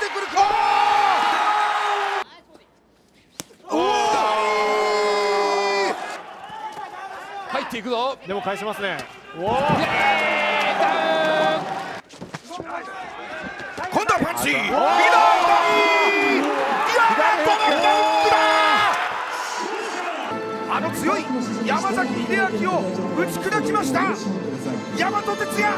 てくるか。おお入っていくぞ。でも返しますね。おお今度はパンチ。左あの強い山崎秀明を打ち砕きました。大和哲也。